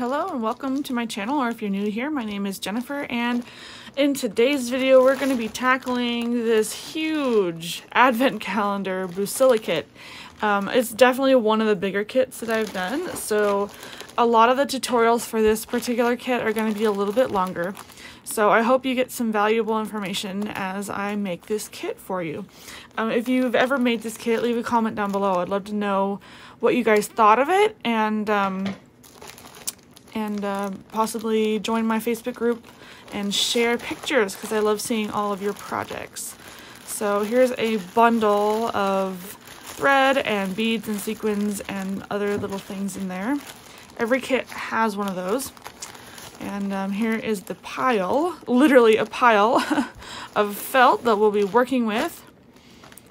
hello and welcome to my channel, or if you're new here, my name is Jennifer, and in today's video we're going to be tackling this huge advent calendar Bucilla kit. Um, it's definitely one of the bigger kits that I've done, so a lot of the tutorials for this particular kit are going to be a little bit longer. So I hope you get some valuable information as I make this kit for you. Um, if you've ever made this kit, leave a comment down below. I'd love to know what you guys thought of it and um, and uh, possibly join my Facebook group and share pictures because I love seeing all of your projects. So here's a bundle of thread and beads and sequins and other little things in there. Every kit has one of those. And um, here is the pile, literally a pile of felt that we'll be working with.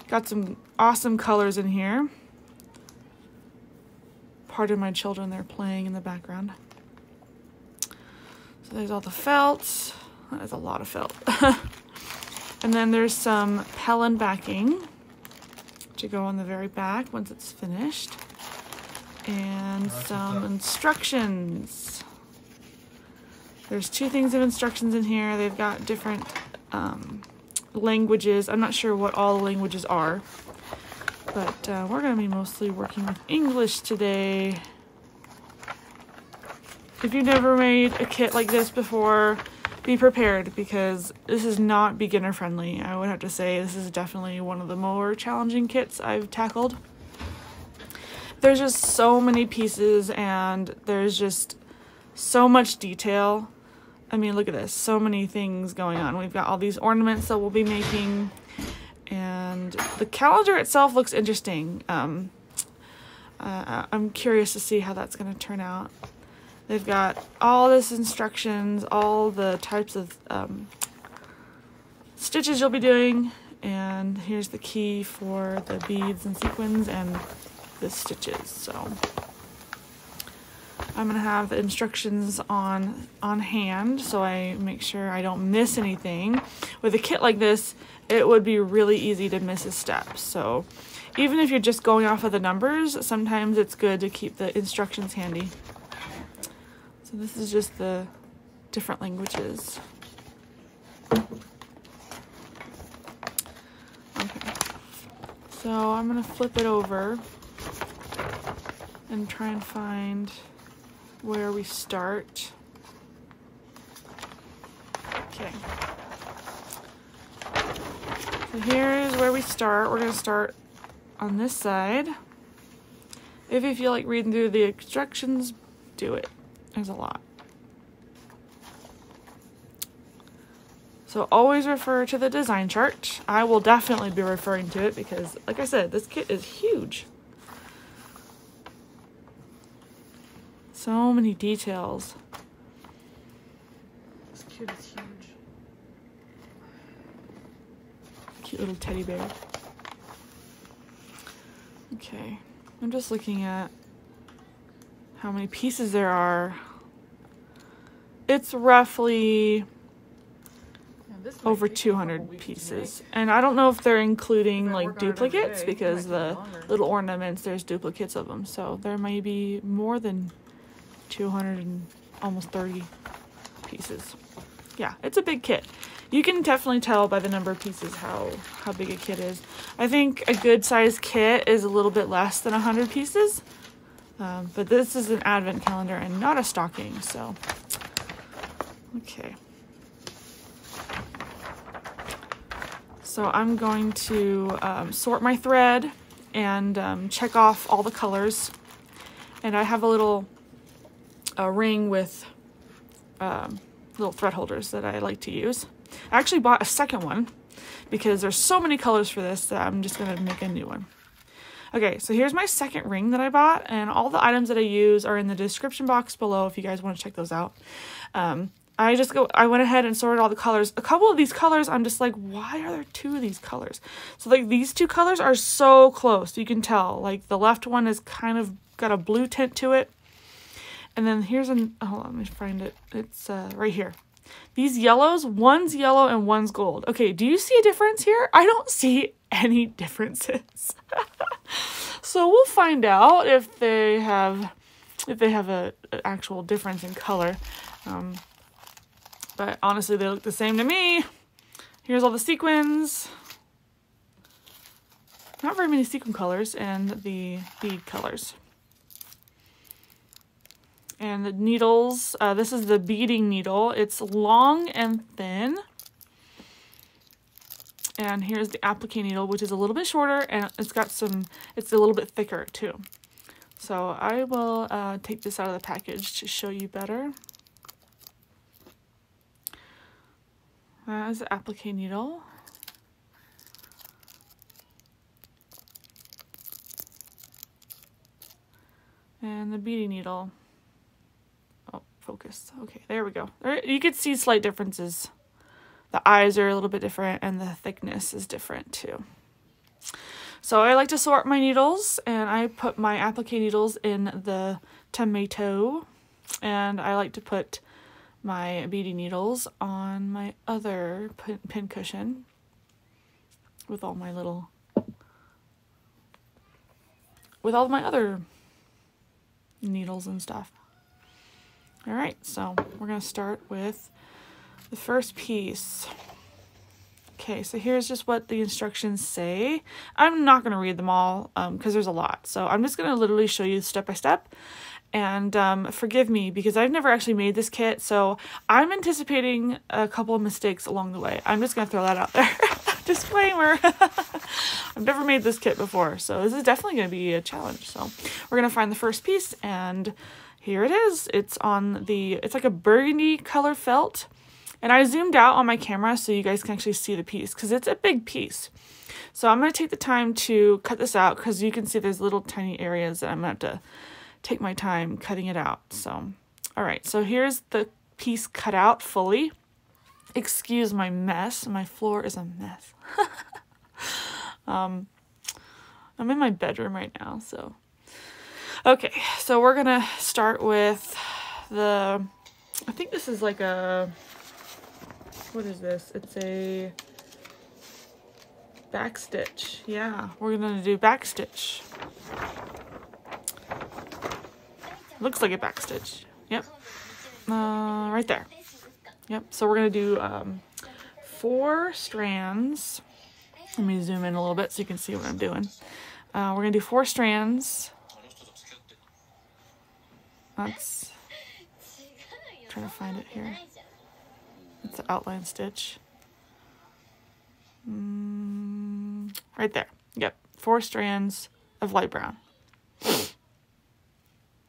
Got some awesome colors in here. Pardon my children, they're playing in the background. So there's all the felt. There's a lot of felt. and then there's some Pellon backing to go on the very back once it's finished. And some instructions. There's two things of instructions in here. They've got different um, languages. I'm not sure what all the languages are. But uh, we're going to be mostly working with English today. If you've never made a kit like this before, be prepared because this is not beginner friendly. I would have to say this is definitely one of the more challenging kits I've tackled. There's just so many pieces and there's just so much detail. I mean, look at this. So many things going on. We've got all these ornaments that we'll be making. And the calendar itself looks interesting. Um, uh, I'm curious to see how that's going to turn out. They've got all this instructions, all the types of um, stitches you'll be doing, and here's the key for the beads and sequins and the stitches. So I'm gonna have instructions on on hand so I make sure I don't miss anything. With a kit like this, it would be really easy to miss a step. So even if you're just going off of the numbers, sometimes it's good to keep the instructions handy. So this is just the different languages. Okay. So I'm gonna flip it over and try and find where we start. Okay. So here is where we start. We're gonna start on this side. If you feel like reading through the instructions, do it. There's a lot. So always refer to the design chart. I will definitely be referring to it because, like I said, this kit is huge. So many details. This kit is huge. Cute little teddy bear. Okay, I'm just looking at how many pieces there are. It's roughly over 200 pieces. And I don't know if they're including like duplicates because the little ornaments, there's duplicates of them. So there may be more than 200 and almost 30 pieces. Yeah, it's a big kit. You can definitely tell by the number of pieces how, how big a kit is. I think a good size kit is a little bit less than 100 pieces. Um, but this is an advent calendar and not a stocking, so. Okay. So I'm going to um, sort my thread and um, check off all the colors. And I have a little a ring with um, little thread holders that I like to use. I actually bought a second one because there's so many colors for this that I'm just going to make a new one. Okay, so here's my second ring that I bought, and all the items that I use are in the description box below if you guys want to check those out. Um, I just go, I went ahead and sorted all the colors. A couple of these colors, I'm just like, why are there two of these colors? So like these two colors are so close, you can tell. Like the left one is kind of got a blue tint to it. And then here's an, hold on, let me find it. It's uh, right here. These yellows, one's yellow and one's gold. Okay, do you see a difference here? I don't see any differences. so we'll find out if they have if they have a, a actual difference in color. Um, but honestly, they look the same to me. Here's all the sequins. Not very many sequin colors and the bead colors. And the needles, uh, this is the beading needle. It's long and thin. And here's the applique needle, which is a little bit shorter and it's got some, it's a little bit thicker too. So I will uh, take this out of the package to show you better. That is the applique needle. And the beading needle. Focus. Okay, there we go. You can see slight differences. The eyes are a little bit different and the thickness is different too. So I like to sort my needles and I put my applique needles in the tomato and I like to put my beading needles on my other pin, pin cushion with all my little with all my other needles and stuff. All right, so we're gonna start with the first piece. Okay, so here's just what the instructions say. I'm not going to read them all because um, there's a lot. So I'm just going to literally show you step by step. And um, forgive me because I've never actually made this kit. So I'm anticipating a couple of mistakes along the way. I'm just going to throw that out there. Disclaimer. I've never made this kit before. So this is definitely going to be a challenge. So we're going to find the first piece and here it is. It's on the, it's like a burgundy color felt. And I zoomed out on my camera so you guys can actually see the piece because it's a big piece. So I'm going to take the time to cut this out because you can see there's little tiny areas that I'm going to have to take my time cutting it out. So, all right, so here's the piece cut out fully. Excuse my mess. My floor is a mess. um, I'm in my bedroom right now, so. Okay, so we're to start with the, I think this is like a what is this? It's a back stitch. Yeah, we're gonna do back stitch. Looks like a back stitch. Yep. Uh, right there. Yep. So we're gonna do um, four strands. Let me zoom in a little bit so you can see what I'm doing. Uh, we're gonna do four strands. That's trying to find it here. It's an outline stitch. Mm, right there. Yep. Four strands of light brown.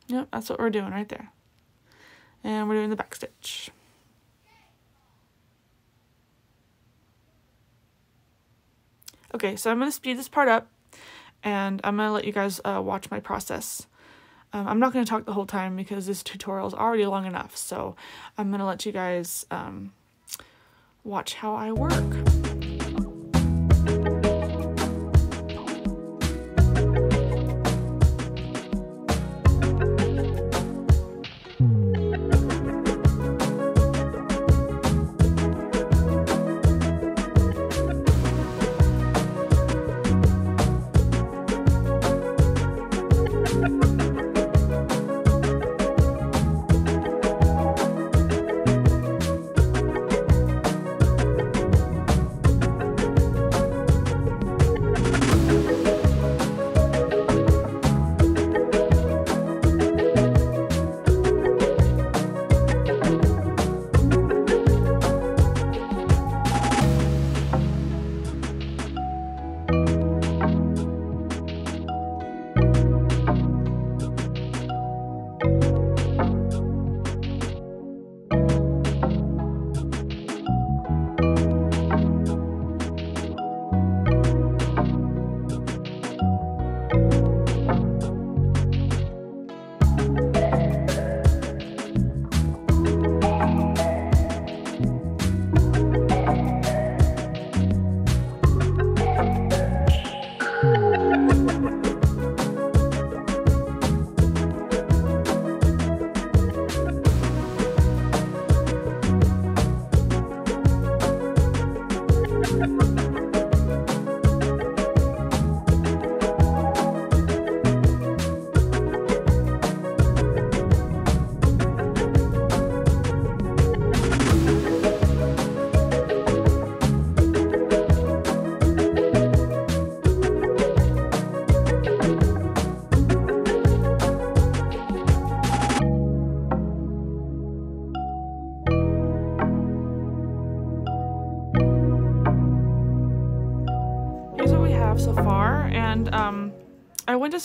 Yep, that's what we're doing right there. And we're doing the back stitch. Okay, so I'm going to speed this part up and I'm going to let you guys uh, watch my process. Um, I'm not going to talk the whole time because this tutorial is already long enough, so I'm going to let you guys um, watch how I work.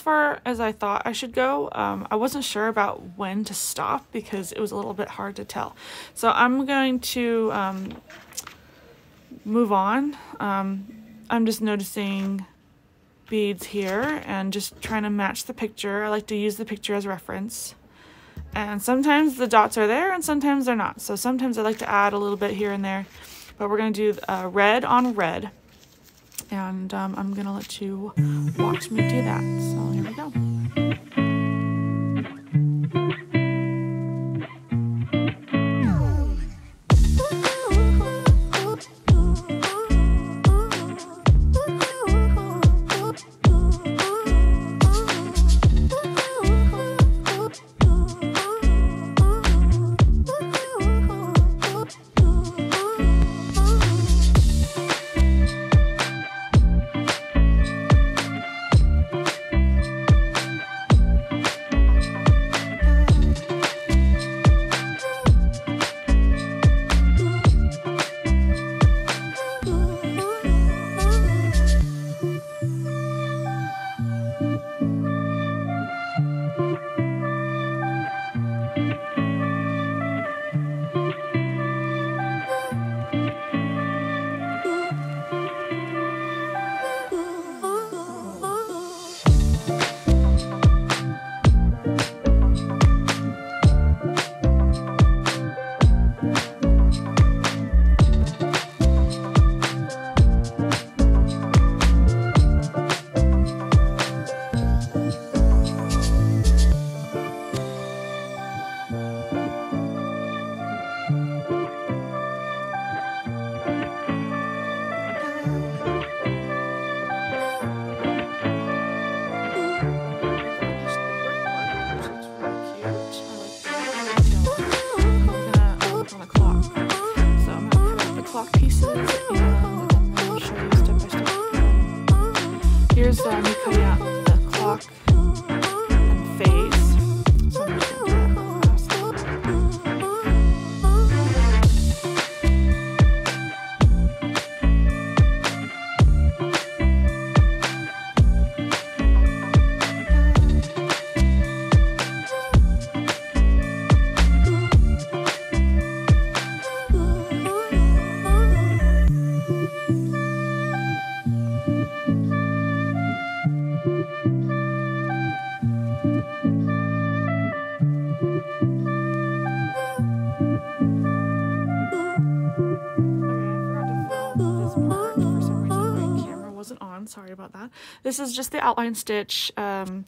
Far as I thought I should go. Um, I wasn't sure about when to stop because it was a little bit hard to tell. So I'm going to um, move on. Um, I'm just noticing beads here and just trying to match the picture. I like to use the picture as reference. And sometimes the dots are there and sometimes they're not. So sometimes I like to add a little bit here and there. But we're going to do uh, red on red and um, I'm gonna let you watch me do that. So here we go. Just the outline stitch. Um,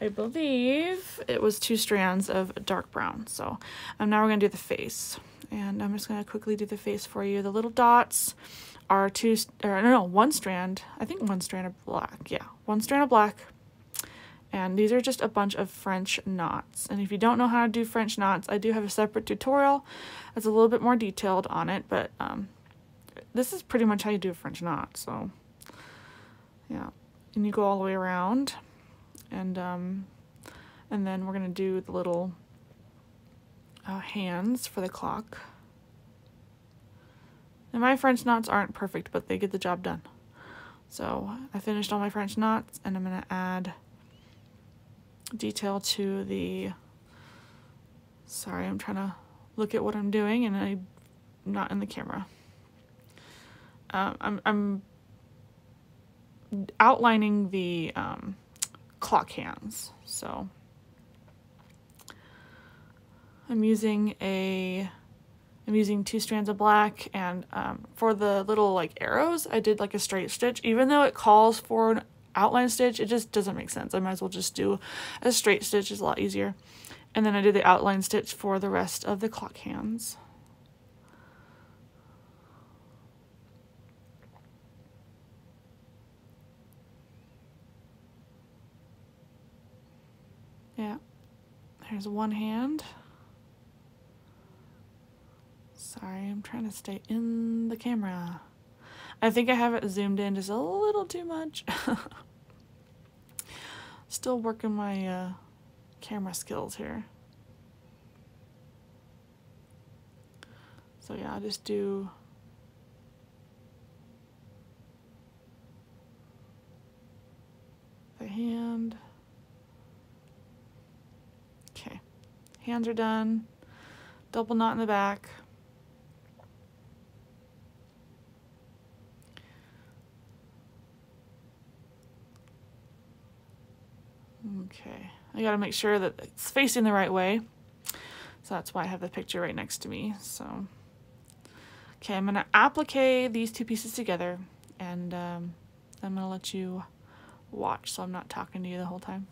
I believe it was two strands of dark brown. So um, now we're going to do the face. And I'm just going to quickly do the face for you. The little dots are two, or no, no, one strand. I think one strand of black. Yeah, one strand of black. And these are just a bunch of French knots. And if you don't know how to do French knots, I do have a separate tutorial that's a little bit more detailed on it. But um, this is pretty much how you do a French knot. So, yeah. And you go all the way around. And, um, and then we're going to do the little uh, hands for the clock. And my French knots aren't perfect, but they get the job done. So I finished all my French knots, and I'm going to add detail to the. Sorry, I'm trying to look at what I'm doing, and I'm not in the camera. Um, I'm I'm outlining the um, clock hands, so I'm using a I'm using two strands of black and um, for the little like arrows I did like a straight stitch. Even though it calls for an outline stitch it just doesn't make sense. I might as well just do a straight stitch it's a lot easier. And then I did the outline stitch for the rest of the clock hands yeah there's one hand Sorry, I'm trying to stay in the camera. I think I have it zoomed in just a little too much. Still working my uh, camera skills here. So yeah, I'll just do the hand. Hands are done. Double knot in the back. Okay, I gotta make sure that it's facing the right way. So that's why I have the picture right next to me. So, okay, I'm gonna applique these two pieces together and um, I'm gonna let you watch so I'm not talking to you the whole time.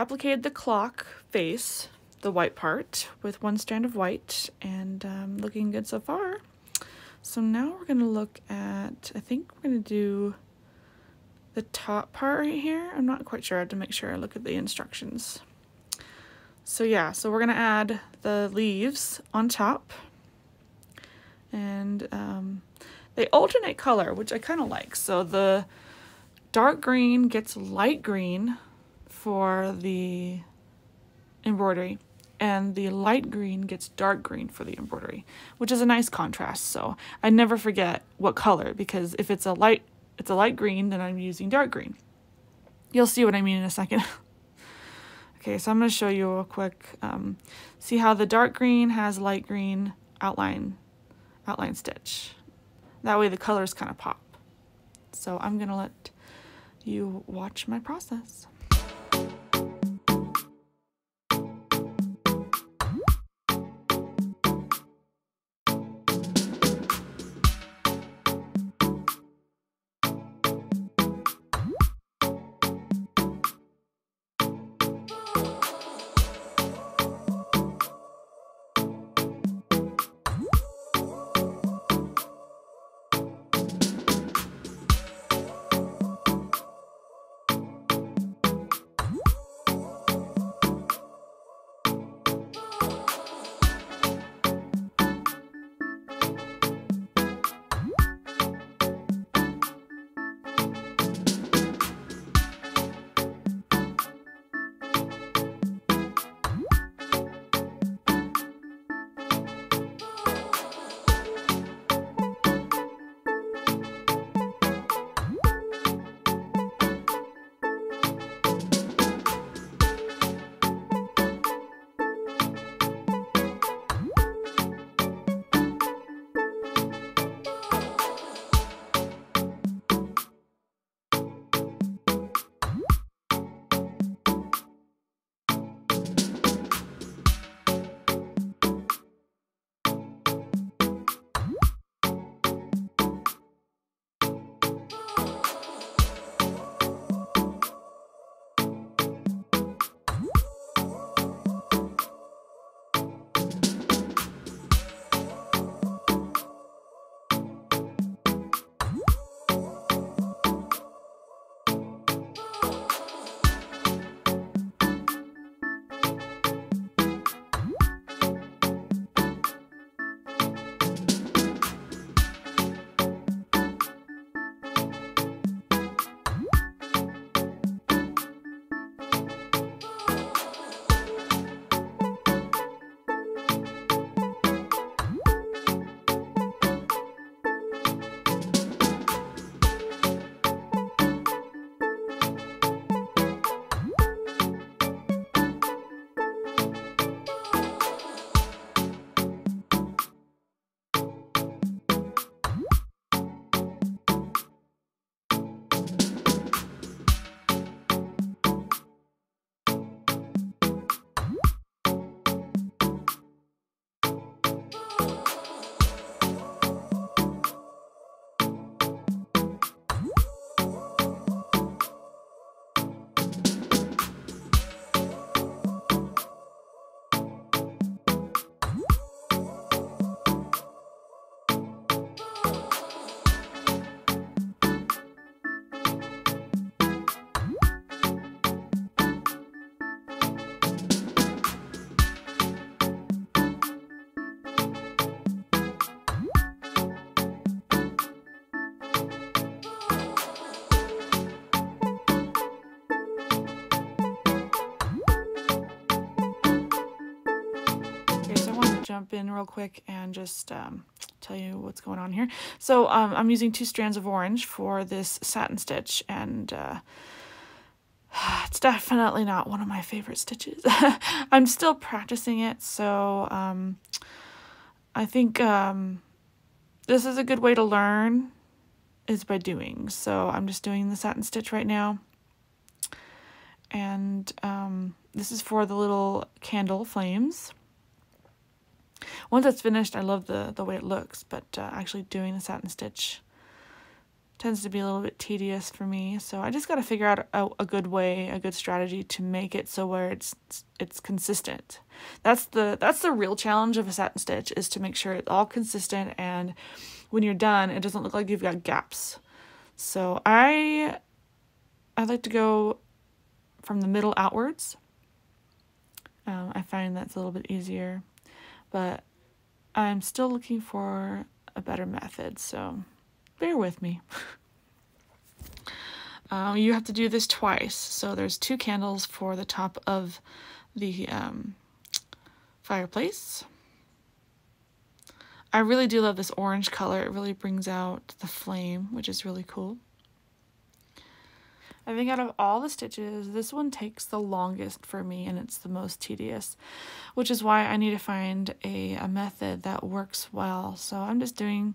Applied the clock face, the white part, with one strand of white and um, looking good so far. So now we're going to look at, I think we're going to do the top part right here. I'm not quite sure. I have to make sure I look at the instructions. So yeah, so we're going to add the leaves on top. And um, they alternate color, which I kind of like. So the dark green gets light green for the embroidery and the light green gets dark green for the embroidery, which is a nice contrast. So I never forget what color because if it's a light it's a light green, then I'm using dark green. You'll see what I mean in a second. okay, so I'm going to show you real quick. Um, see how the dark green has light green outline outline stitch. That way the colors kind of pop. So I'm going to let you watch my process. In real quick and just um, tell you what's going on here. So um, I'm using two strands of orange for this satin stitch and uh, it's definitely not one of my favorite stitches. I'm still practicing it, so um, I think um, this is a good way to learn is by doing. So I'm just doing the satin stitch right now. And um, this is for the little candle flames. Once it's finished, I love the, the way it looks, but uh, actually doing the satin stitch tends to be a little bit tedious for me. So I just got to figure out a, a, good way, a good strategy to make it so where it's it's consistent. That's the that's the real challenge of a satin stitch is to make sure it's all consistent and when you're done, it doesn't look like you've got gaps. So I I like to go from the middle outwards. Um, I find that's a little bit easier, but I'm still looking for a better method. So bear with me. um, you have to do this twice. So there's two candles for the top of the um, fireplace. I really do love this orange color. It really brings out the flame, which is really cool. I think out of all the stitches, this one takes the longest for me and it's the most tedious, which is why I need to find a, a method that works well. So I'm just doing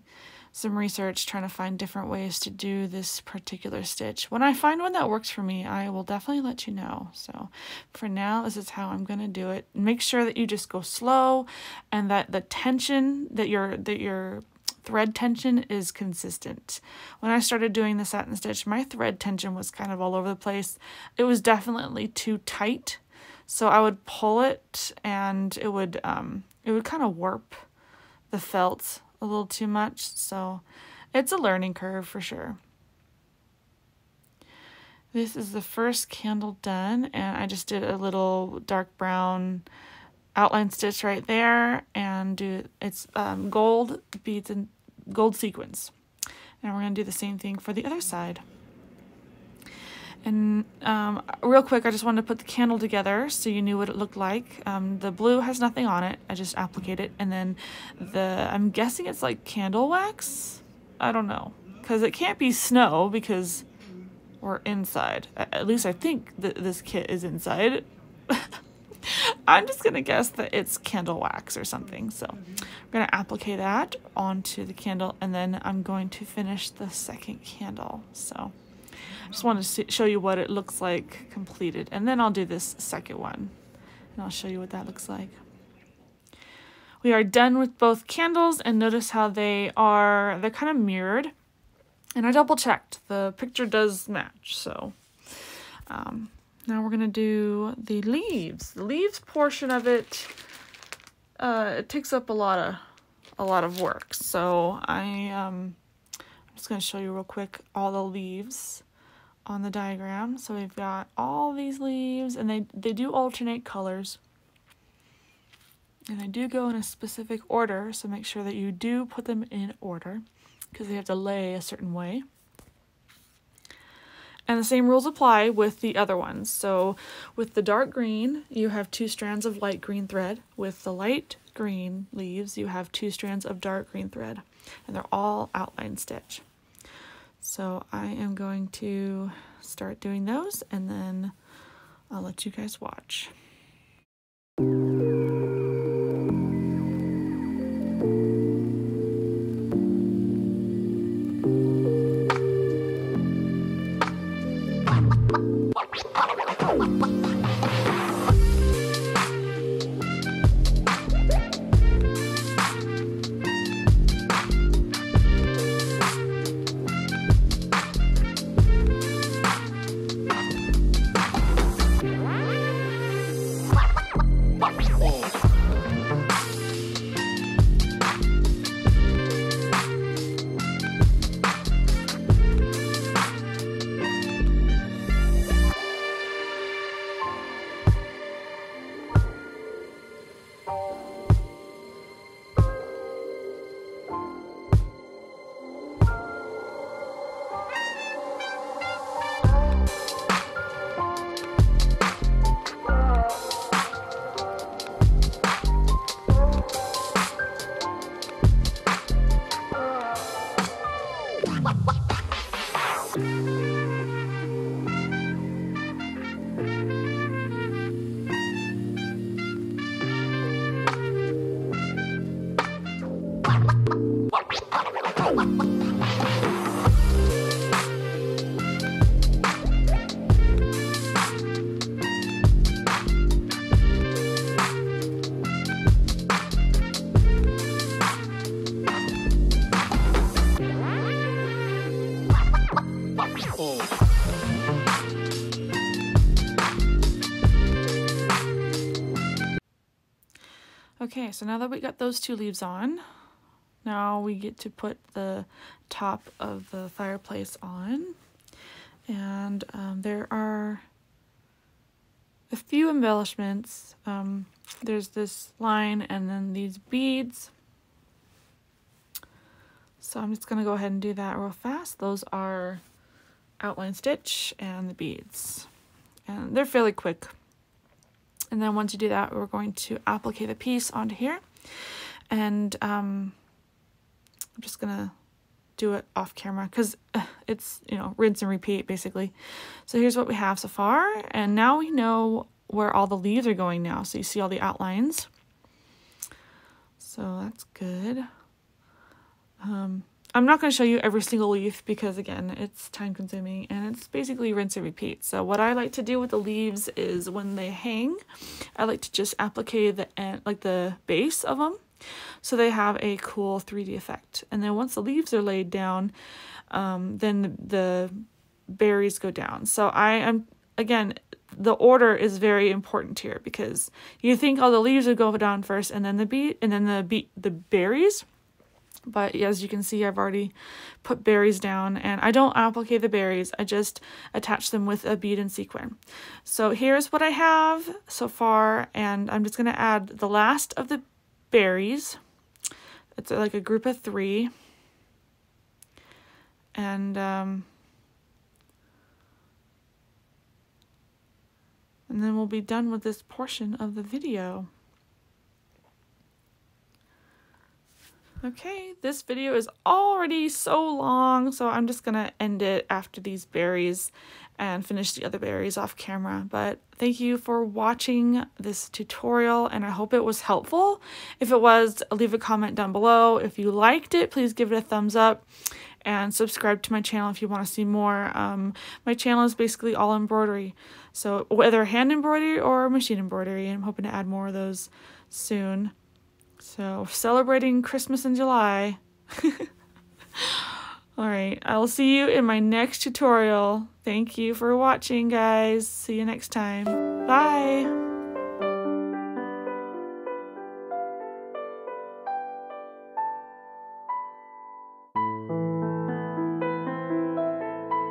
some research trying to find different ways to do this particular stitch. When I find one that works for me, I will definitely let you know. So for now, this is how I'm going to do it. Make sure that you just go slow and that the tension that your that your thread tension is consistent. When I started doing the satin stitch, my thread tension was kind of all over the place. It was definitely too tight. So I would pull it and it would um it would kind of warp the felt a little too much. So it's a learning curve for sure. This is the first candle done and I just did a little dark brown outline stitch right there and do it's um, gold beads and gold sequins. And we're going to do the same thing for the other side. And um, real quick, I just wanted to put the candle together so you knew what it looked like. Um, the blue has nothing on it. I just appliqued it. And then the, I'm guessing it's like candle wax. I don't know. Because it can't be snow because we're inside. At least I think that this kit is inside. I'm just going to guess that it's candle wax or something. So I'm going to apply that onto the candle and then I'm going to finish the second candle. So I just wanted to see, show you what it looks like completed. And then I'll do this second one. And I'll show you what that looks like. We are done with both candles and notice how they are, they're kind of mirrored. And I double checked. The picture does match. So um, now we're going to do the leaves. The leaves portion of it, uh, it takes up a lot of a lot of work. So I um, I'm just going to show you real quick all the leaves on the diagram. So we've got all these leaves and they, they do alternate colors. And they do go in a specific order, so make sure that you do put them in order because they have to lay a certain way. And the same rules apply with the other ones. So with the dark green, you have two strands of light green thread. With the light green leaves, you have two strands of dark green thread. And they're all outline stitch. So I am going to start doing those and then I'll let you guys watch. Okay, so now that we got those two leaves on, now we get to put the top of the fireplace on. And um, there are a few embellishments. Um, there's this line and then these beads. So I'm just going to go ahead and do that real fast. Those are outline stitch and the beads. And they're fairly quick. And then once you do that, we're going to applique the piece onto here. And um, I'm just going to do it off camera because uh, it's, you know, rinse and repeat basically. So here's what we have so far. And now we know where all the leaves are going now. So you see all the outlines. So that's good. Um, I'm not going to show you every single leaf because again, it's time consuming and it's basically rinse and repeat. So what I like to do with the leaves is when they hang, I like to just applique the end, like the base of them so they have a cool 3D effect. And then once the leaves are laid down, um, then the berries go down. So I am, again, the order is very important here because you think all the leaves would go down first and then the beet and then the beet the berries but as you can see, I've already put berries down and I don't applique the berries. I just attach them with a bead and sequin. So here's what I have so far. And I'm just going to add the last of the berries. It's like a group of three. And, um, and then we'll be done with this portion of the video. Okay, this video is already so long, so I'm just gonna end it after these berries and finish the other berries off camera. But thank you for watching this tutorial and I hope it was helpful. If it was, leave a comment down below. If you liked it, please give it a thumbs up and subscribe to my channel if you want to see more. Um, my channel is basically all embroidery. So whether hand embroidery or machine embroidery, I'm hoping to add more of those soon. So, celebrating Christmas in July. Alright, I'll see you in my next tutorial. Thank you for watching, guys. See you next time. Bye!